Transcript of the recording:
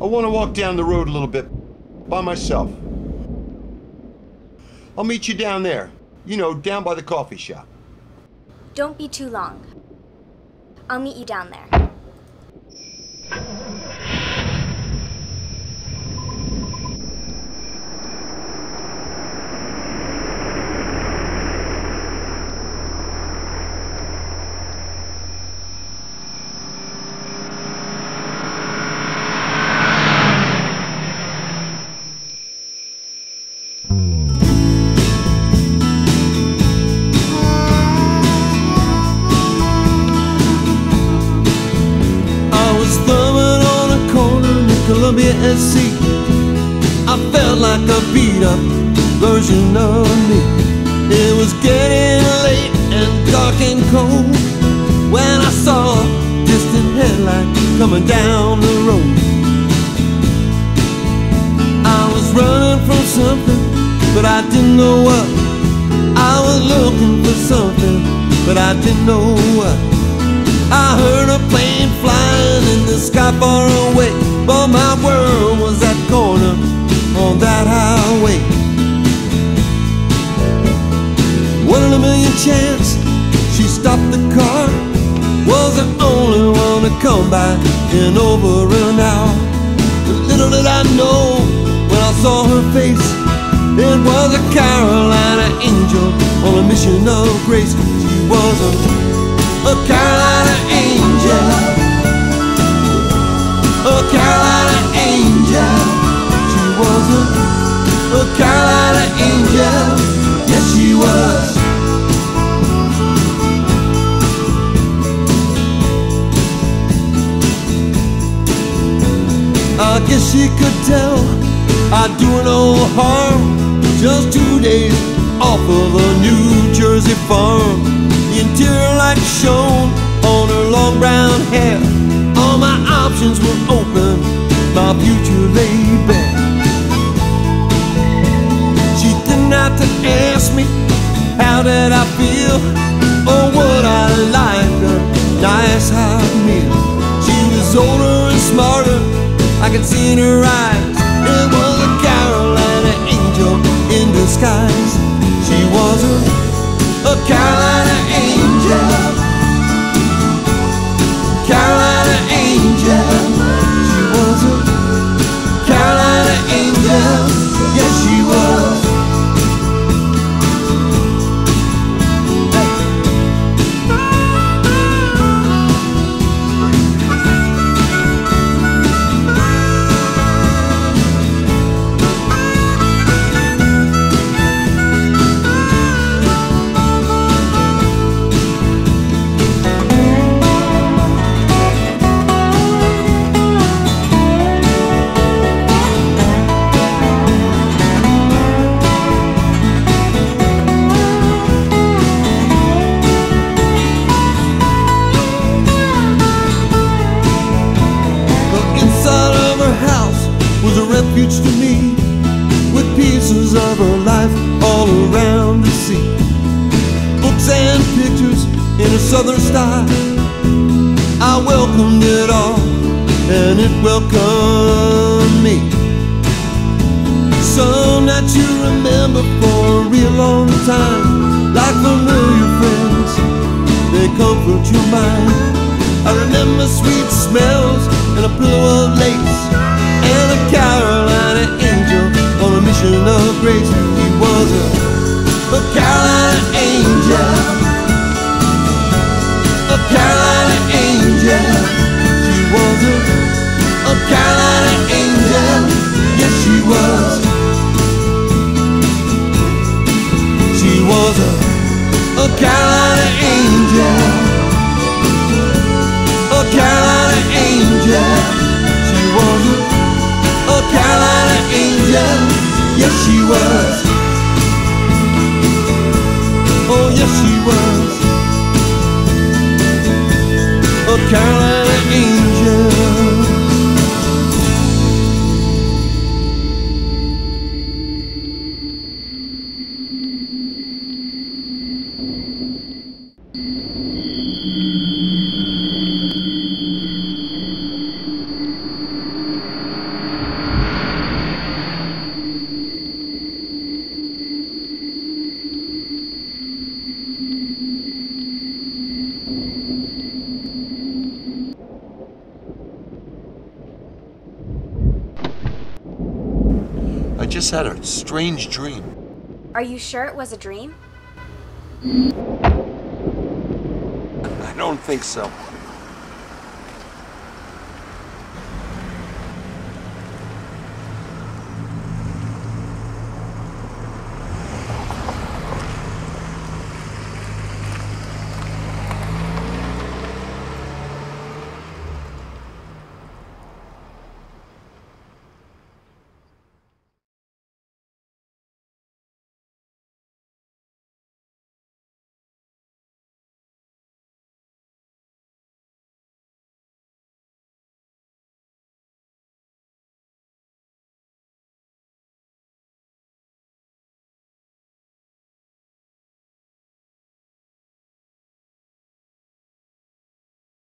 I want to walk down the road a little bit by myself. I'll meet you down there. You know, down by the coffee shop. Don't be too long. I'll meet you down there. SC. I felt like a beat up version of me. It was getting late and dark and cold when I saw a distant headlight coming down the road. I was running from something, but I didn't know what. I was looking for something, but I didn't know what. I heard a plane flying in the sky far away, but my A chance she stopped the car. Was the only one to come by in over an hour. Little did I know when I saw her face, it was a Carolina angel on a mission of grace. She was a a Carolina angel, a Carolina angel. She was a, a Carolina angel, guess she could tell I'd do no harm. Just two days off of a New Jersey farm. The interior light shone on her long brown hair. All my options were open, my future lay bare. She didn't have to ask me how did I feel or would I like a nice hot meal. She was older and smarter, I could see in her eyes. To me, with pieces of her life all around the see. Books and pictures in a southern style. I welcomed it all, and it welcomed me. Some that you remember for a real long time, like familiar friends, they comfort your mind. I remember sweet smells and a pillow of lace Yes, she was. Oh, yes, she was. Oh, A Carolina just had a strange dream. Are you sure it was a dream? I don't think so.